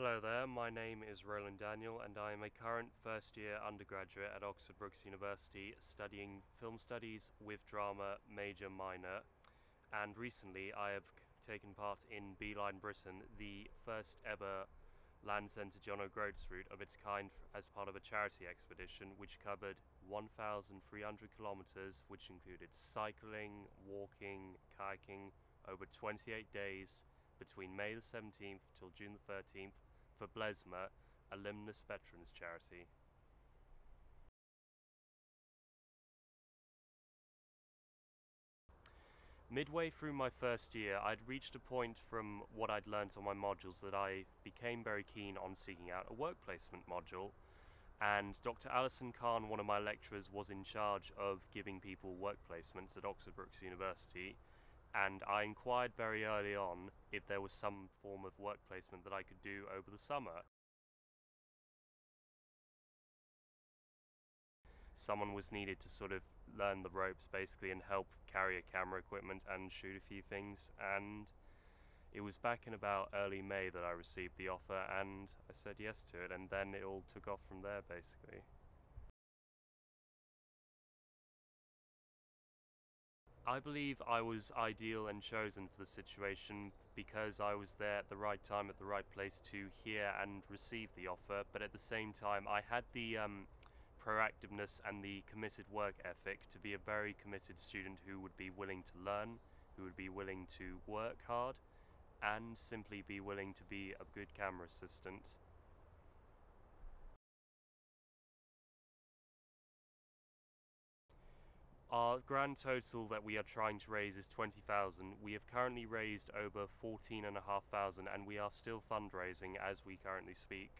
Hello there, my name is Rowland Daniel, and I am a current first year undergraduate at Oxford Brookes University studying film studies with drama major minor. And recently I have taken part in Beeline Britain, the first ever Land's End to John O'Groats route of its kind as part of a charity expedition which covered 1,300 kilometres, which included cycling, walking, kayaking over 28 days between May the 17th till June the 13th for Blesma, a Limbless Veterans charity. Midway through my first year, I'd reached a point from what I'd learnt on my modules that I became very keen on seeking out a work placement module. And Dr. Alison Khan, one of my lecturers, was in charge of giving people work placements at Oxford Brookes University and I inquired very early on if there was some form of work placement that I could do over the summer. Someone was needed to sort of learn the ropes basically and help carry a camera equipment and shoot a few things and it was back in about early May that I received the offer and I said yes to it and then it all took off from there basically. I believe I was ideal and chosen for the situation because I was there at the right time at the right place to hear and receive the offer, but at the same time, I had the um, proactiveness and the committed work ethic to be a very committed student who would be willing to learn, who would be willing to work hard, and simply be willing to be a good camera assistant. Our grand total that we are trying to raise is 20,000. We have currently raised over 14,500 and we are still fundraising as we currently speak.